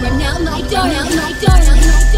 Right now, my now, my darling.